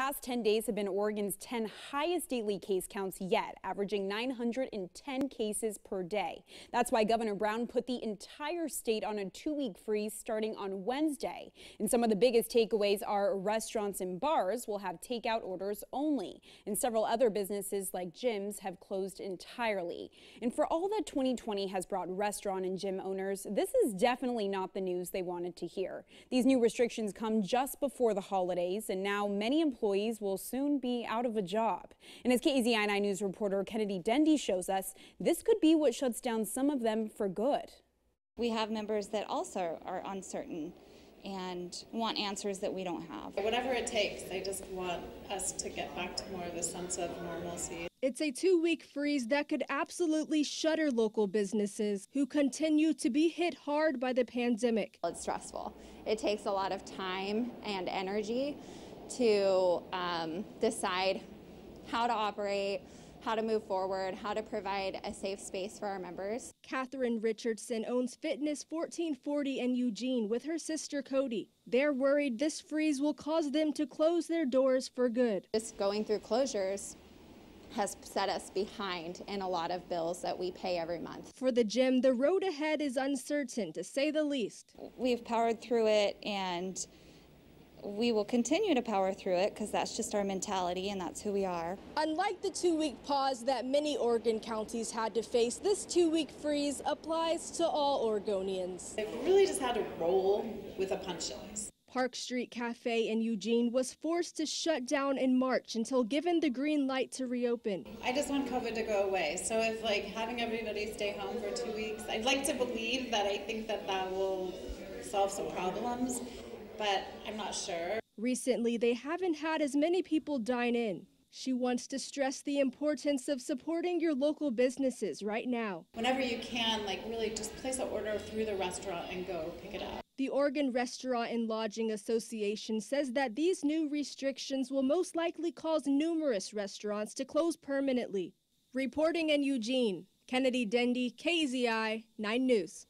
past 10 days have been Oregon's 10 highest daily case counts yet, averaging 910 cases per day. That's why Governor Brown put the entire state on a two-week freeze starting on Wednesday. And some of the biggest takeaways are restaurants and bars will have takeout orders only, and several other businesses like gyms have closed entirely. And for all that 2020 has brought restaurant and gym owners, this is definitely not the news they wanted to hear. These new restrictions come just before the holidays, and now many employees will soon be out of a job. And as KEZI 9 News reporter Kennedy Dendy shows us, this could be what shuts down some of them for good. We have members that also are uncertain and want answers that we don't have. Whatever it takes, they just want us to get back to more of a sense of normalcy. It's a two week freeze that could absolutely shutter local businesses who continue to be hit hard by the pandemic. It's stressful. It takes a lot of time and energy to um, decide how to operate, how to move forward, how to provide a safe space for our members. Catherine Richardson owns Fitness 1440 in Eugene with her sister Cody. They're worried this freeze will cause them to close their doors for good. Just going through closures has set us behind in a lot of bills that we pay every month. For the gym, the road ahead is uncertain to say the least. We've powered through it and we will continue to power through it because that's just our mentality and that's who we are. Unlike the two week pause that many Oregon counties had to face, this two week freeze applies to all Oregonians. It really just had to roll with a punch list. Park Street Cafe in Eugene was forced to shut down in March until given the green light to reopen. I just want COVID to go away. So if like having everybody stay home for two weeks, I'd like to believe that I think that that will solve some problems but I'm not sure. Recently, they haven't had as many people dine in. She wants to stress the importance of supporting your local businesses right now. Whenever you can, like really just place an order through the restaurant and go pick it up. The Oregon Restaurant and Lodging Association says that these new restrictions will most likely cause numerous restaurants to close permanently. Reporting in Eugene, Kennedy Dendy, KEZI 9 News.